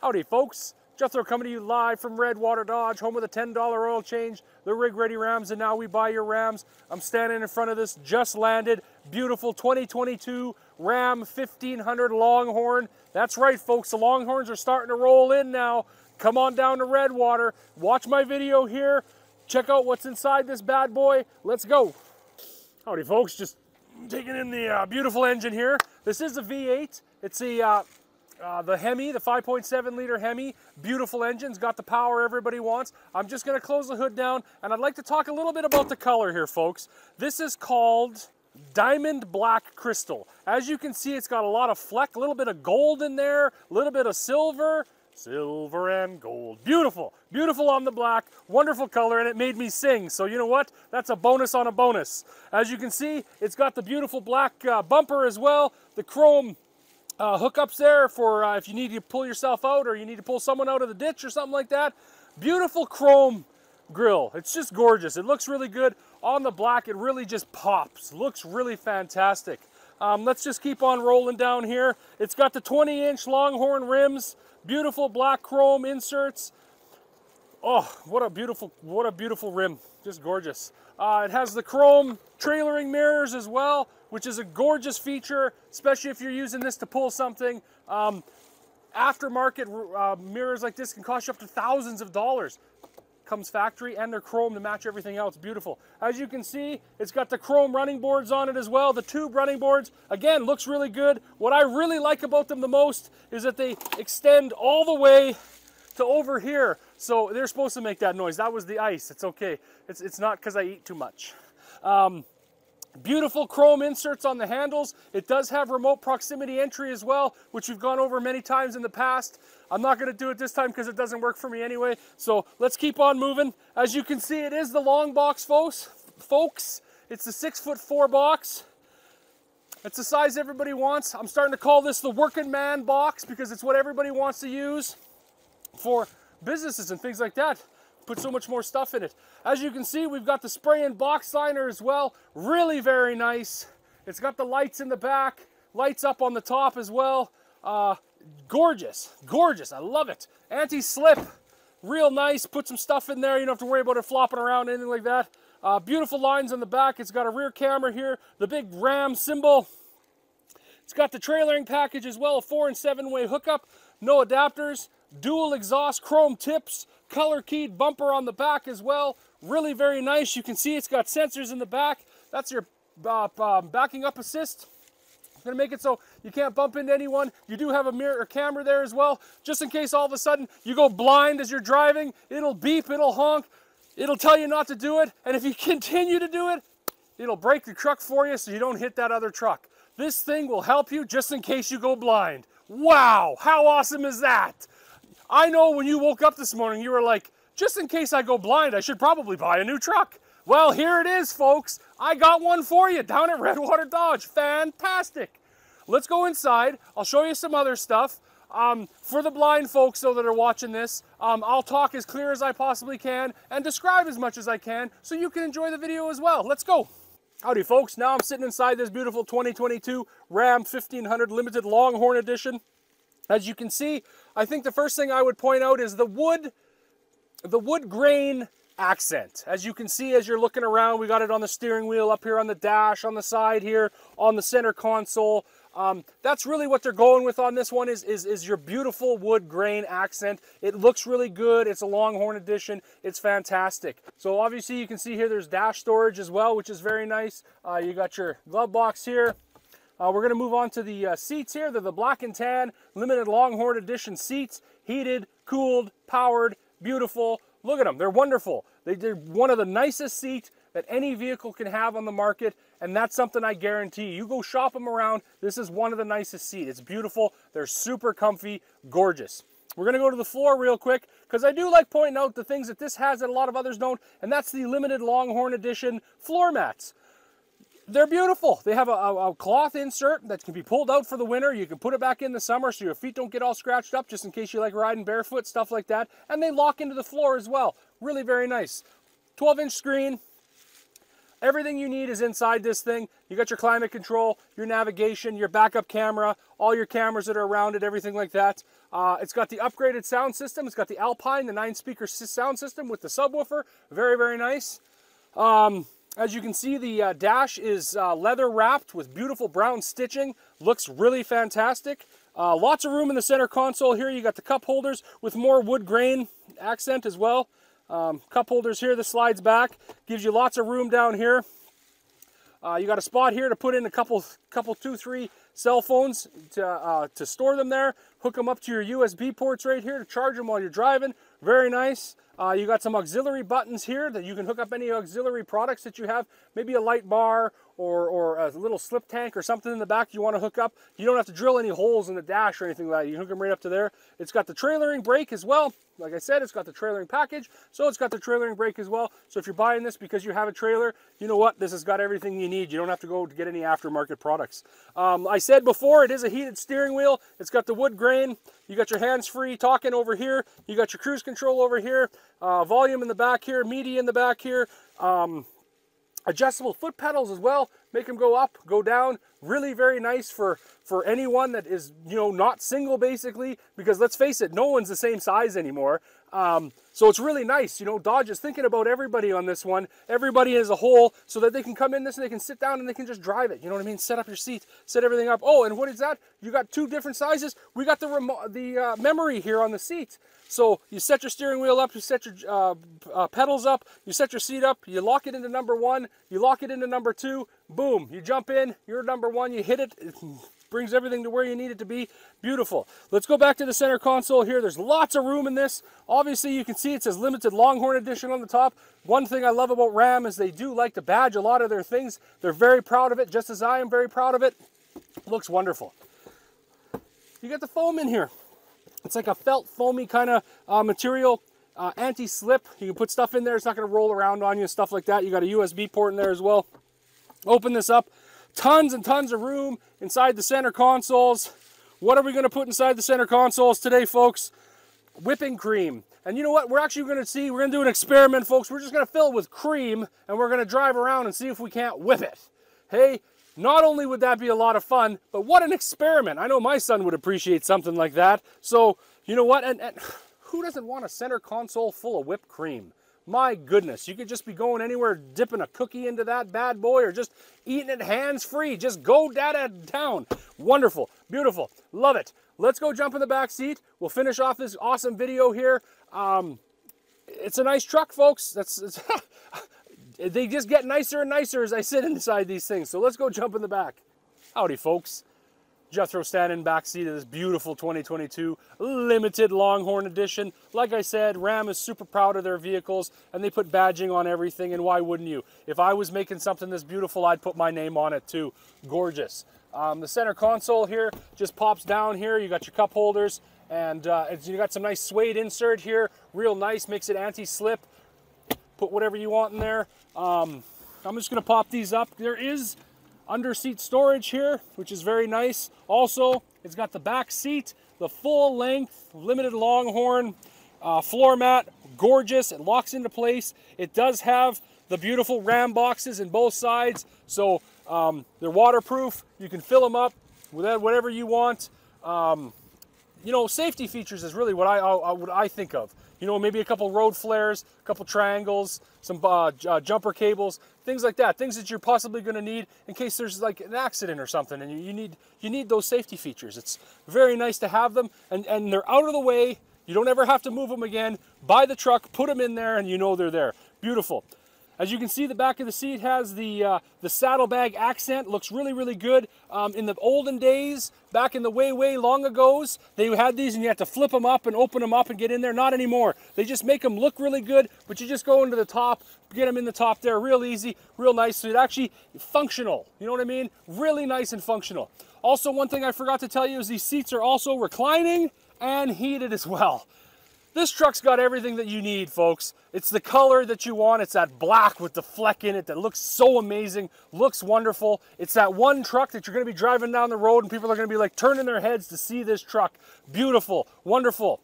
Howdy folks, Jethro coming to you live from Redwater Dodge, home of the $10 oil change, the rig ready Rams, and now we buy your Rams. I'm standing in front of this just landed, beautiful 2022 Ram 1500 Longhorn. That's right folks, the Longhorns are starting to roll in now. Come on down to Redwater, watch my video here, check out what's inside this bad boy. Let's go. Howdy folks, just taking in the uh, beautiful engine here. This is a V8. It's the uh, uh, the Hemi, the 5.7 liter Hemi, beautiful engine's got the power everybody wants. I'm just going to close the hood down and I'd like to talk a little bit about the color here, folks. This is called Diamond Black Crystal. As you can see, it's got a lot of fleck, a little bit of gold in there, a little bit of silver, silver and gold. Beautiful, beautiful on the black, wonderful color, and it made me sing. So you know what? That's a bonus on a bonus. As you can see, it's got the beautiful black uh, bumper as well, the chrome uh, hookups there for uh, if you need to pull yourself out or you need to pull someone out of the ditch or something like that. Beautiful chrome grill. It's just gorgeous. It looks really good. On the black, it really just pops. Looks really fantastic. Um, let's just keep on rolling down here. It's got the 20 inch Longhorn rims, beautiful black chrome inserts. Oh, what a beautiful, what a beautiful rim. Just gorgeous. Uh, it has the chrome trailering mirrors as well, which is a gorgeous feature, especially if you're using this to pull something. Um, aftermarket uh, mirrors like this can cost you up to thousands of dollars. Comes factory and they're chrome to match everything else. Beautiful. As you can see, it's got the chrome running boards on it as well. The tube running boards, again, looks really good. What I really like about them the most is that they extend all the way to over here. So they're supposed to make that noise. That was the ice. It's okay. It's, it's not because I eat too much. Um, Beautiful chrome inserts on the handles. It does have remote proximity entry as well, which we've gone over many times in the past. I'm not going to do it this time because it doesn't work for me anyway. So let's keep on moving. As you can see, it is the long box, folks. folks. It's the six foot four box. It's the size everybody wants. I'm starting to call this the working man box because it's what everybody wants to use for businesses and things like that put so much more stuff in it. As you can see, we've got the spray and box liner as well. Really very nice. It's got the lights in the back, lights up on the top as well. Uh, gorgeous, gorgeous. I love it. Anti-slip, real nice. Put some stuff in there. You don't have to worry about it flopping around, anything like that. Uh, beautiful lines on the back. It's got a rear camera here, the big Ram symbol. It's got the trailering package as well, a four and seven way hookup, no adapters, dual exhaust chrome tips, color keyed bumper on the back as well. Really very nice. You can see it's got sensors in the back. That's your uh, uh, backing up assist. Gonna make it so you can't bump into anyone. You do have a mirror or camera there as well, just in case all of a sudden you go blind as you're driving. It'll beep, it'll honk, it'll tell you not to do it, and if you continue to do it, it'll brake the truck for you so you don't hit that other truck. This thing will help you just in case you go blind. Wow, how awesome is that? I know when you woke up this morning, you were like, just in case I go blind, I should probably buy a new truck. Well, here it is, folks. I got one for you down at Redwater Dodge. Fantastic. Let's go inside. I'll show you some other stuff. Um, for the blind folks, though, that are watching this, um, I'll talk as clear as I possibly can and describe as much as I can so you can enjoy the video as well. Let's go. Howdy, folks. Now I'm sitting inside this beautiful 2022 Ram 1500 Limited Longhorn Edition. As you can see, I think the first thing I would point out is the wood, the wood grain accent. As you can see as you're looking around, we got it on the steering wheel, up here on the dash, on the side here, on the center console. Um, that's really what they're going with on this one is, is, is your beautiful wood grain accent. It looks really good. It's a Longhorn edition. It's fantastic. So obviously you can see here there's dash storage as well, which is very nice. Uh, you got your glove box here. Uh, we're going to move on to the uh, seats here. They're the black and tan limited Longhorn edition seats. Heated, cooled, powered, beautiful. Look at them. They're wonderful. They, are one of the nicest seats that any vehicle can have on the market. And that's something I guarantee. You go shop them around. This is one of the nicest seats. It's beautiful. They're super comfy, gorgeous. We're going to go to the floor real quick because I do like pointing out the things that this has that a lot of others don't. And that's the limited Longhorn edition floor mats they're beautiful. They have a, a, cloth insert that can be pulled out for the winter. You can put it back in the summer so your feet don't get all scratched up just in case you like riding barefoot, stuff like that. And they lock into the floor as well. Really very nice. 12 inch screen. Everything you need is inside this thing. You got your climate control, your navigation, your backup camera, all your cameras that are around it, everything like that. Uh, it's got the upgraded sound system. It's got the Alpine, the nine speaker sound system with the subwoofer. Very, very nice. Um, as you can see, the uh, dash is uh, leather wrapped with beautiful brown stitching. Looks really fantastic. Uh, lots of room in the center console here. You got the cup holders with more wood grain accent as well. Um, cup holders here, the slides back. Gives you lots of room down here. Uh, you got a spot here to put in a couple, couple two, three cell phones to, uh, to store them there. Hook them up to your USB ports right here to charge them while you're driving. Very nice. Uh, you got some auxiliary buttons here that you can hook up any auxiliary products that you have. Maybe a light bar or, or a little slip tank or something in the back you want to hook up. You don't have to drill any holes in the dash or anything like that. You hook them right up to there. It's got the trailering brake as well. Like I said, it's got the trailering package, so it's got the trailering brake as well. So if you're buying this because you have a trailer, you know what? This has got everything you need. You don't have to go to get any aftermarket products. Um, I said before, it is a heated steering wheel. It's got the wood grain. You got your hands-free talking over here. You got your cruise control over here. Uh, volume in the back here, media in the back here. Um, adjustable foot pedals as well make them go up go down really very nice for for anyone that is you know not single basically because let's face it no one's the same size anymore um, so it's really nice you know dodge is thinking about everybody on this one everybody as a whole so that they can come in this and they can sit down and they can just drive it you know what i mean? Set up your seat set everything up. Oh and what is that? You got two different sizes? We got the the uh, memory here on the seat. So you set your steering wheel up, you set your uh, uh, pedals up, you set your seat up, you lock it into number one, you lock it into number two, boom, you jump in, you're number one, you hit it, it brings everything to where you need it to be. Beautiful. Let's go back to the center console here. There's lots of room in this. Obviously, you can see it says limited Longhorn edition on the top. One thing I love about Ram is they do like to badge a lot of their things. They're very proud of it, just as I am very proud of it. Looks wonderful. You got the foam in here. It's like a felt foamy kind of uh, material, uh, anti-slip. You can put stuff in there. It's not going to roll around on you and stuff like that. You got a USB port in there as well. Open this up. Tons and tons of room inside the center consoles. What are we going to put inside the center consoles today, folks? Whipping cream. And you know what? We're actually going to see, we're going to do an experiment, folks. We're just going to fill it with cream, and we're going to drive around and see if we can't whip it. Hey, not only would that be a lot of fun, but what an experiment. I know my son would appreciate something like that. So, you know what? And, and who doesn't want a center console full of whipped cream? My goodness, you could just be going anywhere, dipping a cookie into that bad boy, or just eating it hands-free. Just go dada down. Wonderful, beautiful, love it. Let's go jump in the back seat. We'll finish off this awesome video here. Um, it's a nice truck, folks. That's they just get nicer and nicer as I sit inside these things. So let's go jump in the back. Howdy, folks. Jethro standing back seat of this beautiful 2022 limited Longhorn edition. Like I said, Ram is super proud of their vehicles and they put badging on everything and why wouldn't you? If I was making something this beautiful, I'd put my name on it too. Gorgeous. Um, the center console here just pops down here. You got your cup holders and uh, you got some nice suede insert here. Real nice, makes it anti-slip put whatever you want in there. Um, I'm just to pop these up. There is under seat storage here, which is very nice. Also, it's got the back seat, the full length limited Longhorn uh, floor mat, gorgeous. It locks into place. It does have the beautiful ram boxes in both sides, so um, they're waterproof. You can fill them up with whatever you want. Um, you know, safety features is really what I, I, what I think of. You know, maybe a couple road flares, a couple triangles, some uh, uh, jumper cables, things like that. Things that you're possibly going to need in case there's like an accident or something, and you, you need you need those safety features. It's very nice to have them, and and they're out of the way. You don't ever have to move them again. Buy the truck, put them in there, and you know they're there. Beautiful. As you can see, the back of the seat has the, uh, the saddlebag accent. Looks really, really good. Um, in the olden days, back in the way, way long ago's, they had these and you had to flip them up and open them up and get in there. Not anymore. They just make them look really good, but you just go into the top, get them in the top there. Real easy, real nice. So it actually functional. You know what I mean? Really nice and functional. Also, one thing I forgot to tell you is these seats are also reclining and heated as well. This truck's got everything that you need, folks. It's the color that you want. It's that black with the fleck in it that looks so amazing, looks wonderful. It's that one truck that you're going to be driving down the road and people are going to be like turning their heads to see this truck. Beautiful, wonderful.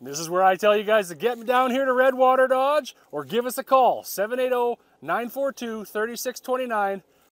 This is where I tell you guys to get down here to Redwater Dodge or give us a call, 780 942 3629.